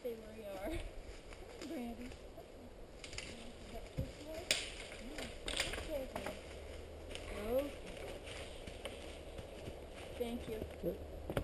Stay where you are. Brandy. Thank you.